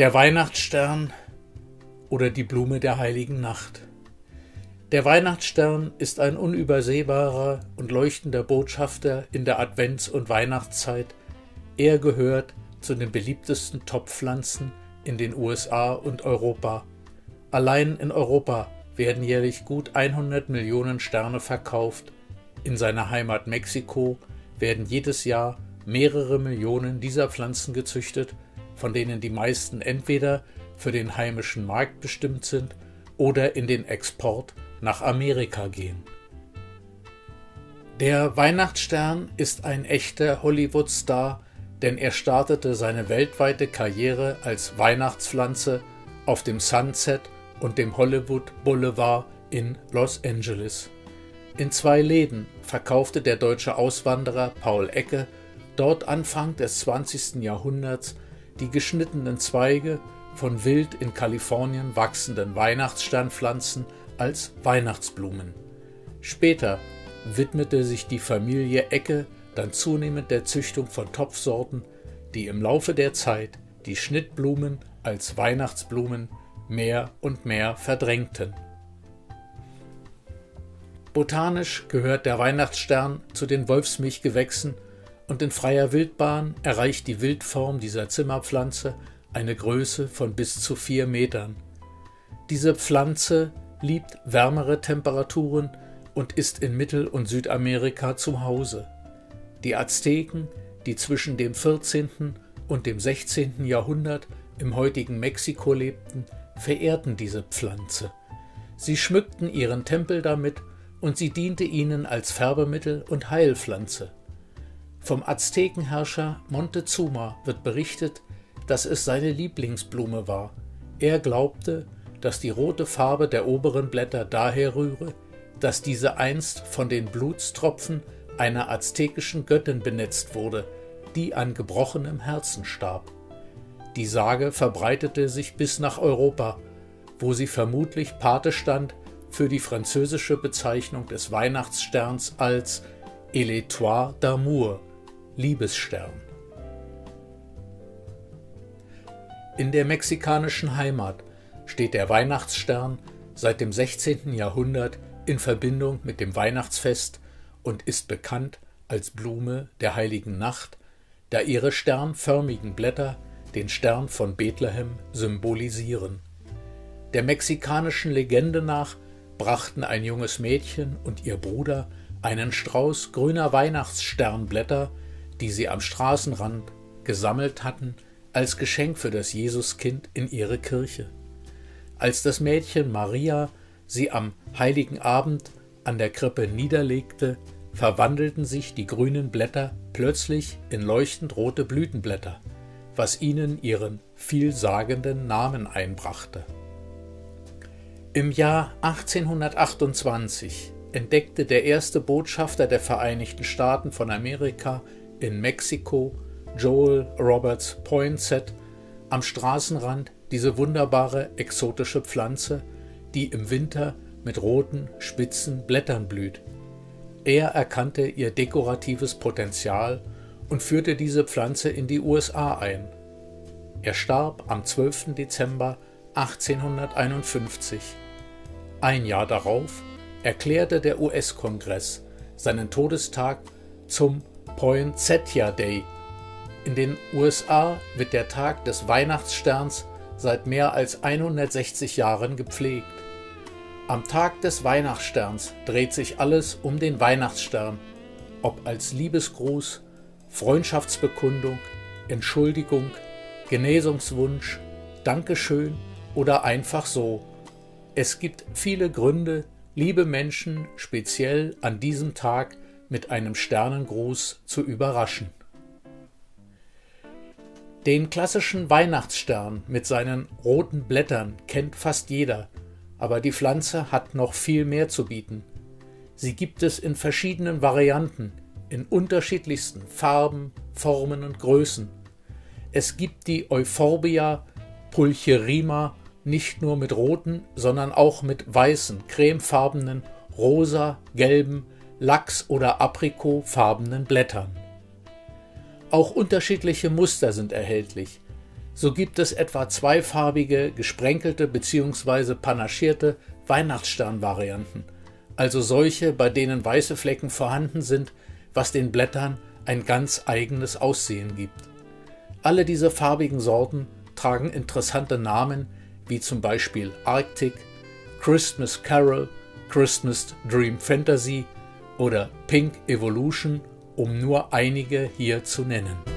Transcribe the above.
Der Weihnachtsstern oder die Blume der heiligen Nacht. Der Weihnachtsstern ist ein unübersehbarer und leuchtender Botschafter in der Advents- und Weihnachtszeit. Er gehört zu den beliebtesten Topfpflanzen in den USA und Europa. Allein in Europa werden jährlich gut 100 Millionen Sterne verkauft. In seiner Heimat Mexiko werden jedes Jahr mehrere Millionen dieser Pflanzen gezüchtet von denen die meisten entweder für den heimischen Markt bestimmt sind oder in den Export nach Amerika gehen. Der Weihnachtsstern ist ein echter Hollywood-Star, denn er startete seine weltweite Karriere als Weihnachtspflanze auf dem Sunset und dem Hollywood Boulevard in Los Angeles. In zwei Läden verkaufte der deutsche Auswanderer Paul Ecke dort Anfang des 20. Jahrhunderts die geschnittenen Zweige von wild in Kalifornien wachsenden Weihnachtssternpflanzen als Weihnachtsblumen. Später widmete sich die Familie Ecke dann zunehmend der Züchtung von Topfsorten, die im Laufe der Zeit die Schnittblumen als Weihnachtsblumen mehr und mehr verdrängten. Botanisch gehört der Weihnachtsstern zu den Wolfsmilchgewächsen und in freier Wildbahn erreicht die Wildform dieser Zimmerpflanze eine Größe von bis zu vier Metern. Diese Pflanze liebt wärmere Temperaturen und ist in Mittel- und Südamerika zu Hause. Die Azteken, die zwischen dem 14. und dem 16. Jahrhundert im heutigen Mexiko lebten, verehrten diese Pflanze. Sie schmückten ihren Tempel damit und sie diente ihnen als Färbemittel und Heilpflanze. Vom Aztekenherrscher Montezuma wird berichtet, dass es seine Lieblingsblume war. Er glaubte, dass die rote Farbe der oberen Blätter daher rühre, dass diese einst von den Blutstropfen einer aztekischen Göttin benetzt wurde, die an gebrochenem Herzen starb. Die Sage verbreitete sich bis nach Europa, wo sie vermutlich Pate stand für die französische Bezeichnung des Weihnachtssterns als Étoile d'amour, Liebesstern. In der mexikanischen Heimat steht der Weihnachtsstern seit dem 16. Jahrhundert in Verbindung mit dem Weihnachtsfest und ist bekannt als Blume der heiligen Nacht, da ihre sternförmigen Blätter den Stern von Bethlehem symbolisieren. Der mexikanischen Legende nach brachten ein junges Mädchen und ihr Bruder einen Strauß grüner Weihnachtssternblätter die sie am Straßenrand gesammelt hatten, als Geschenk für das Jesuskind in ihre Kirche. Als das Mädchen Maria sie am heiligen Abend an der Krippe niederlegte, verwandelten sich die grünen Blätter plötzlich in leuchtend rote Blütenblätter, was ihnen ihren vielsagenden Namen einbrachte. Im Jahr 1828 entdeckte der erste Botschafter der Vereinigten Staaten von Amerika in Mexiko Joel Roberts Poinsett am Straßenrand diese wunderbare exotische Pflanze, die im Winter mit roten, spitzen Blättern blüht. Er erkannte ihr dekoratives Potenzial und führte diese Pflanze in die USA ein. Er starb am 12. Dezember 1851. Ein Jahr darauf erklärte der US-Kongress seinen Todestag zum Poinsettia Day. In den USA wird der Tag des Weihnachtssterns seit mehr als 160 Jahren gepflegt. Am Tag des Weihnachtssterns dreht sich alles um den Weihnachtsstern, ob als Liebesgruß, Freundschaftsbekundung, Entschuldigung, Genesungswunsch, Dankeschön oder einfach so. Es gibt viele Gründe, liebe Menschen speziell an diesem Tag mit einem Sternengruß zu überraschen. Den klassischen Weihnachtsstern mit seinen roten Blättern kennt fast jeder, aber die Pflanze hat noch viel mehr zu bieten. Sie gibt es in verschiedenen Varianten, in unterschiedlichsten Farben, Formen und Größen. Es gibt die Euphorbia pulcherima nicht nur mit roten, sondern auch mit weißen, cremefarbenen, rosa, gelben, lachs- oder aprikotfarbenen Blättern. Auch unterschiedliche Muster sind erhältlich. So gibt es etwa zweifarbige, gesprenkelte bzw. panaschierte Weihnachtssternvarianten, also solche, bei denen weiße Flecken vorhanden sind, was den Blättern ein ganz eigenes Aussehen gibt. Alle diese farbigen Sorten tragen interessante Namen wie zum Beispiel Arctic, Christmas Carol, Christmas Dream Fantasy oder Pink Evolution, um nur einige hier zu nennen.